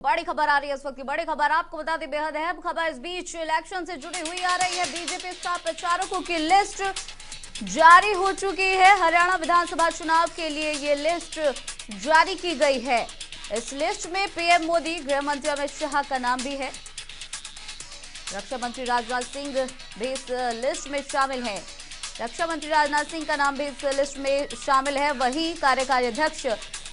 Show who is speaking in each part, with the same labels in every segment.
Speaker 1: बड़ी खबर आ रही है इस वक्त की बड़ी खबर आपको बता दें, बेहद अहम खबर इस बीच इलेक्शन से जुड़ी हुई आ रही है। बीजेपी स्टार प्रचारकों की लिस्ट जारी हो चुकी है। हरियाणा विधानसभा चुनाव के लिए ये लिस्ट जारी की गई है। इस लिस्ट में पीएम मोदी गृह मंत्री अमित शाह का नाम भी है। रक्षा मंत्री राजनाथ सिंह भी इस लिस्ट में शामिल है। रक्षा मंत्री राजनाथ सिंह का नाम भी इस लिस्ट में शामिल है। वही कार्यकारी अध्यक्ष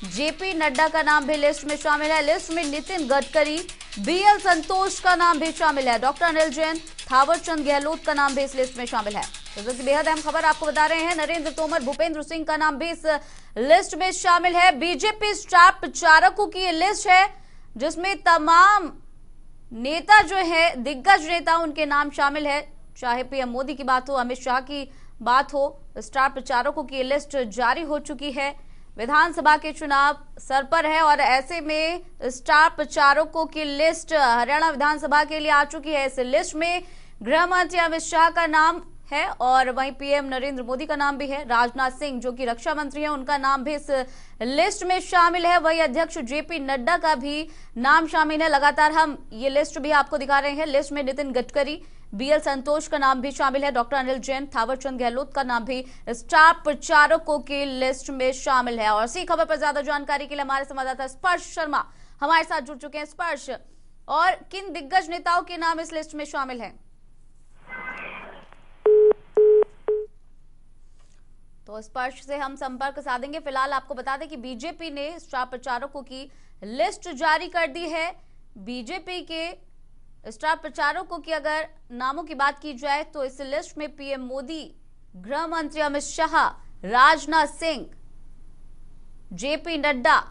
Speaker 1: जेपी नड्डा का नाम भी लिस्ट में शामिल है। लिस्ट में नितिन गडकरी, बीएल संतोष का नाम भी शामिल है। डॉक्टर अनिल जैन, थावर चंद गहलोत का नाम भी इस लिस्ट में शामिल है। तो बेहद अहम खबर आपको बता रहे हैं, नरेंद्र तोमर, भूपेंद्र सिंह का नाम भी इस लिस्ट में शामिल है। बीजेपी स्टार प्रचारकों की लिस्ट है, जिसमें तमाम नेता जो है, दिग्गज नेता उनके नाम शामिल है। चाहे पीएम मोदी की बात हो, अमित शाह की बात हो, स्टार प्रचारकों की लिस्ट जारी हो चुकी है। विधानसभा के चुनाव सर पर है और ऐसे में स्टार प्रचारकों की लिस्ट, हरियाणा विधानसभा के लिए आ चुकी है। इस लिस्ट में गृह मंत्री अमित शाह का नाम है और वहीं पीएम नरेंद्र मोदी का नाम भी है। राजनाथ सिंह, जो कि रक्षा मंत्री हैं, उनका नाम भी इस लिस्ट में शामिल है। वही अध्यक्ष जेपी नड्डा का भी नाम शामिल है। लगातार हम ये लिस्ट भी आपको दिखा रहे हैं। लिस्ट में नितिन गडकरी बीएल संतोष का नाम भी शामिल है। डॉक्टर अनिल जैन, थावरचंद गहलोत का नाम भी स्टार प्रचारकों की लिस्ट में शामिल है। और इसी खबर पर ज़्यादा जानकारी के लिए हमारे संवाददाता स्पर्श शर्मा हमारे साथ जुड़ चुके हैं। स्पर्श, और किन दिग्गज नेताओं के नाम इस लिस्ट में शामिल है? तो स्पर्श से हम संपर्क साधेंगे। फ़िलहाल आपको बता दें कि बीजेपी ने स्टार प्रचारकों की लिस्ट जारी कर दी है। बीजेपी के स्टार प्रचारकों की अगर नामों की बात की जाए तो इस लिस्ट में पीएम मोदी गृह मंत्री अमित शाह, राजनाथ सिंह, जेपी नड्डा,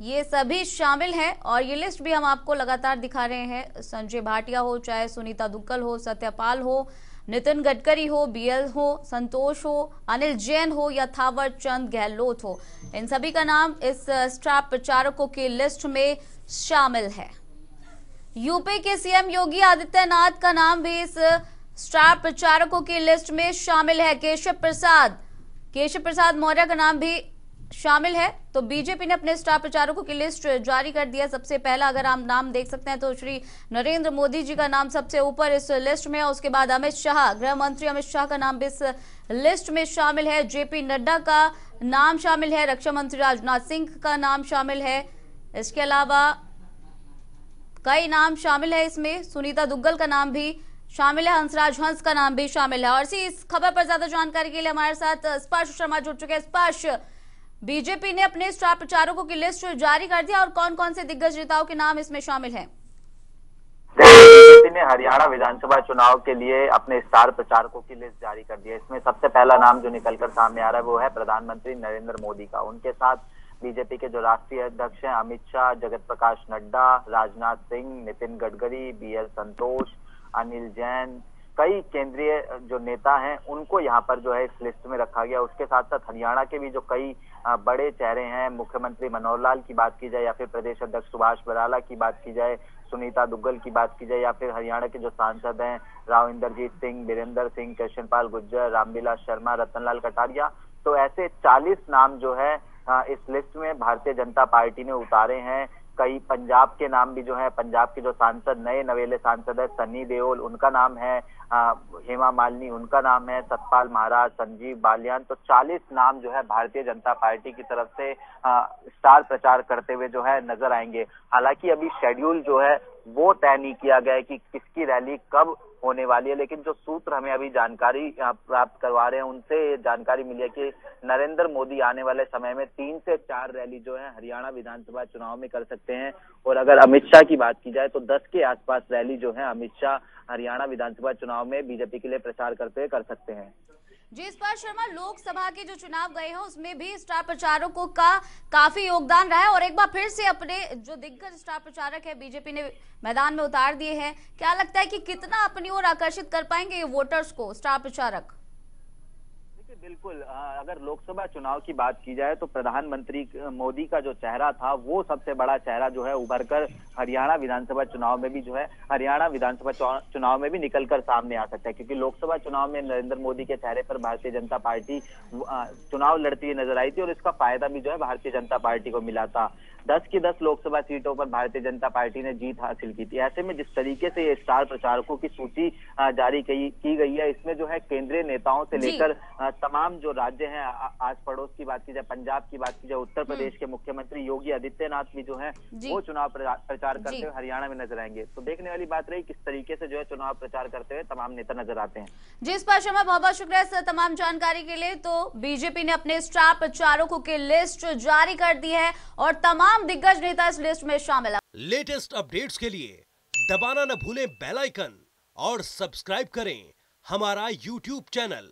Speaker 1: ये सभी शामिल हैं और ये लिस्ट भी हम आपको लगातार दिखा रहे हैं। संजय भाटिया हो, चाहे सुनीता दुग्गल हो सत्यपाल हो, नितिन गडकरी हो, बीएल हो, संतोष हो, अनिल जैन हो या थावर चंद गहलोत हो। इन सभी का नाम इस स्टार प्रचारकों की लिस्ट में शामिल है। यूपी के सीएम योगी आदित्यनाथ का नाम भी इस स्टार प्रचारकों की लिस्ट में शामिल है। केशव प्रसाद। केशव प्रसाद मौर्य का नाम भी शामिल है। तो बीजेपी ने अपने स्टार प्रचारकों की लिस्ट जारी कर दिया सबसे पहला अगर आप नाम देख सकते हैं तो श्री नरेंद्र मोदी जी का नाम सबसे ऊपर इस लिस्ट में है। उसके बाद अमित शाह, गृह मंत्री अमित शाह का नाम भी इस लिस्ट में शामिल है। जेपी नड्डा का नाम शामिल है। रक्षा मंत्री राजनाथ सिंह का नाम शामिल है। इसके अलावा कई नाम शामिल है इसमें। सुनीता दुग्गल का नाम भी शामिल है, हंसराज हंस का नाम भी शामिल है। और इसी इस खबर पर ज़्यादा जानकारी के लिए हमारे साथ स्पर्श शर्मा जुड़ चुके हैं। स्पर्श, बीजेपी ने अपने स्टार प्रचारकों की लिस्ट जारी कर दिया और कौन कौन से दिग्गज नेताओं के नाम इसमें शामिल है?
Speaker 2: बीजेपी ने हरियाणा विधानसभा चुनाव के लिए अपने स्टार प्रचारकों की लिस्ट जारी कर दी है। इसमें सबसे पहला नाम जो निकलकर सामने आ रहा है वो है प्रधानमंत्री नरेंद्र मोदी का। उनके साथ बीजेपी के जो राष्ट्रीय अध्यक्ष हैं, अमित शाह जगत प्रकाश नड्डा, राजनाथ सिंह, नितिन गडकरी, बी एल संतोष, अनिल जैन, कई केंद्रीय जो नेता हैं, उनको यहाँ पर जो है इस लिस्ट में रखा गया। उसके साथ साथ हरियाणा के भी जो कई बड़े चेहरे हैं, मुख्यमंत्री मनोहर लाल की बात की जाए या फिर प्रदेश अध्यक्ष सुभाष बराला की बात की जाए, सुनीता दुग्गल की बात की जाए या फिर हरियाणा के जो सांसद हैं राव इंदरजीत सिंह, वीरेंद्र सिंह, कृष्णपाल गुज्जर रामविलास शर्मा, रतनलाल कटारिया तो ऐसे 40 नाम जो है इस लिस्ट में भारतीय जनता पार्टी ने उतारे हैं। कई पंजाब के नाम भी जो है, पंजाब के जो सांसद, नए नवेले सांसद है सन्नी देओल, उनका नाम है हेमा मालिनी, उनका नाम है, सतपाल महाराज, संजीव बालियान। तो 40 नाम जो है भारतीय जनता पार्टी की तरफ़ से स्टार प्रचार करते हुए जो है नज़र आएँगे। हालाँकि अभी शेड्यूल जो है वो तय नहीं किया गया है कि किसकी रैली कब होने वाली है, लेकिन जो सूत्र हमें अभी जानकारी प्राप्त करवा रहे हैं, उनसे जानकारी मिली है कि नरेंद्र मोदी आने वाले समय में तीन से चार रैली जो है हरियाणा विधानसभा चुनाव में कर सकते हैं। और अगर अमित शाह की बात की जाए तो दस के आसपास रैली जो है अमित शाह हरियाणा विधानसभा चुनाव में बीजेपी के लिए प्रचार करते, कर सकते हैं।
Speaker 1: जी इस बार शर्मा लोकसभा के जो चुनाव गए हैं, उसमें भी स्टार प्रचारकों का काफ़ी योगदान रहा है। और एक बार फिर से अपने जो दिग्गज स्टार प्रचारक है, बीजेपी ने मैदान में उतार दिए हैं। क्या लगता है कि कितना अपनी ओर आकर्षित कर पाएँगे ये वोटर्स को, स्टार प्रचारक?
Speaker 2: बिल्कुल अगर लोकसभा चुनाव की बात की जाए तो प्रधानमंत्री मोदी का जो चेहरा था, वो सबसे बड़ा चेहरा जो है उभर कर हरियाणा विधानसभा चुनाव में भी जो है, हरियाणा विधानसभा चुनाव में भी निकल कर सामने आ सकता है। क्योंकि लोकसभा चुनाव में नरेंद्र मोदी के चेहरे पर भारतीय जनता पार्टी चुनाव लड़ती हुई नज़र आई थी और इसका फ़ायदा भी जो है भारतीय जनता पार्टी को मिला था। दस की दस लोकसभा सीटों पर भारतीय जनता पार्टी ने जीत हासिल की थी। ऐसे में जिस तरीके से ये स्टार प्रचारकों की सूची जारी की, की गई है इसमें जो है केंद्रीय नेताओं से लेकर तमाम जो राज्य हैं आस पड़ोस की बात की जाए पंजाब की बात की जाए उत्तर प्रदेश के मुख्यमंत्री योगी आदित्यनाथ भी जो है
Speaker 1: हम्म।
Speaker 2: वो चुनाव प्रचार करते हुए हरियाणा में नज़र आएँगे। तो देखने वाली बात रही किस तरीके से जो है चुनाव प्रचार करते हुए तमाम नेता नज़र आते हैं।
Speaker 1: जी स्पर्श में बहुत बहुत शुक्रिया तमाम जानकारी के लिए। तो बीजेपी ने अपने स्टार प्रचारकों की लिस्ट जारी कर दी है और तमाम दिग्गज नेता इस लिस्ट में शामिल
Speaker 3: लेटेस्ट अपडेट्स के लिए दबाना न भूलें बेल आइकन और सब्सक्राइब करें हमारा यूट्यूब चैनल